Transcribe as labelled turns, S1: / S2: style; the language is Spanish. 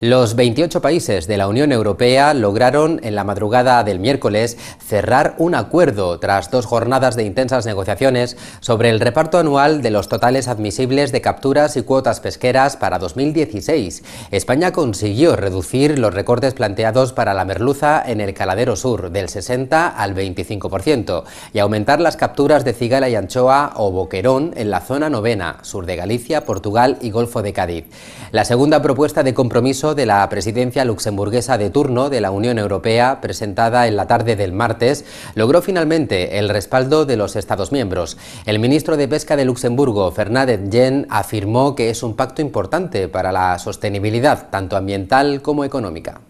S1: Los 28 países de la Unión Europea lograron en la madrugada del miércoles cerrar un acuerdo tras dos jornadas de intensas negociaciones sobre el reparto anual de los totales admisibles de capturas y cuotas pesqueras para 2016. España consiguió reducir los recortes planteados para la merluza en el caladero sur del 60 al 25% y aumentar las capturas de cigala y anchoa o boquerón en la zona novena, sur de Galicia, Portugal y Golfo de Cádiz. La segunda propuesta de compromiso de la presidencia luxemburguesa de turno de la Unión Europea, presentada en la tarde del martes, logró finalmente el respaldo de los Estados miembros. El ministro de Pesca de Luxemburgo, Fernández Yen, afirmó que es un pacto importante para la sostenibilidad, tanto ambiental como económica.